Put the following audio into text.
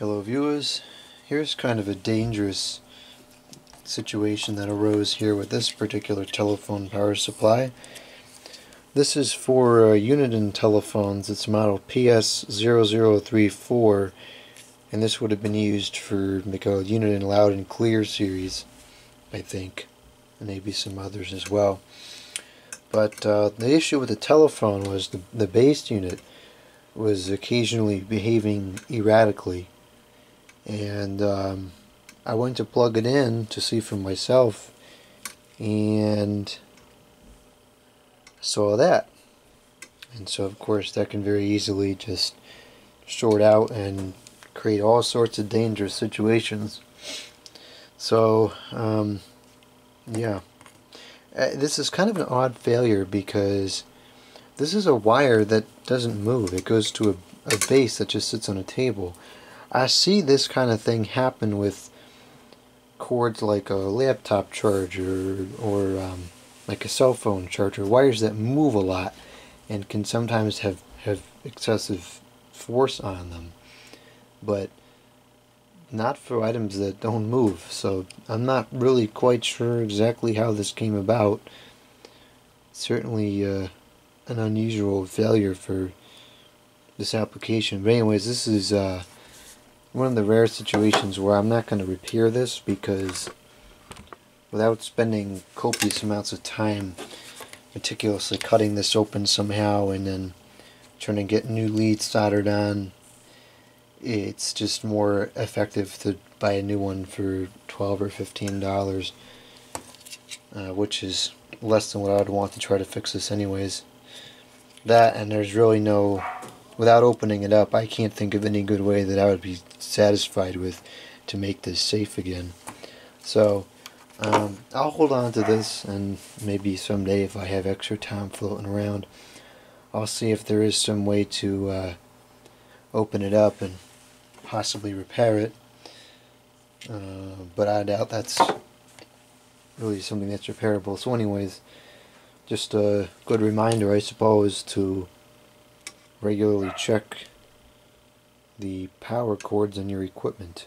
Hello viewers, here's kind of a dangerous situation that arose here with this particular telephone power supply. This is for uh, Uniden telephones, it's model PS0034 and this would have been used for the Uniden Loud and Clear series, I think, and maybe some others as well. But uh, the issue with the telephone was the, the base unit was occasionally behaving erratically and um, I went to plug it in to see for myself and saw that. And so of course that can very easily just short out and create all sorts of dangerous situations. So um, yeah. Uh, this is kind of an odd failure because this is a wire that doesn't move. It goes to a, a base that just sits on a table I see this kind of thing happen with cords like a laptop charger or um, like a cell phone charger, wires that move a lot and can sometimes have, have excessive force on them. But not for items that don't move. So I'm not really quite sure exactly how this came about. Certainly uh, an unusual failure for this application. But anyways, this is uh, one of the rare situations where I'm not going to repair this because without spending copious amounts of time meticulously cutting this open somehow and then trying to get new leads soldered on it's just more effective to buy a new one for 12 or 15 dollars uh, which is less than what I would want to try to fix this anyways. That and there's really no without opening it up, I can't think of any good way that I would be satisfied with to make this safe again. So, um, I'll hold on to this, and maybe someday if I have extra time floating around, I'll see if there is some way to uh, open it up and possibly repair it. Uh, but I doubt that's really something that's repairable. So anyways, just a good reminder, I suppose, to regularly check the power cords on your equipment.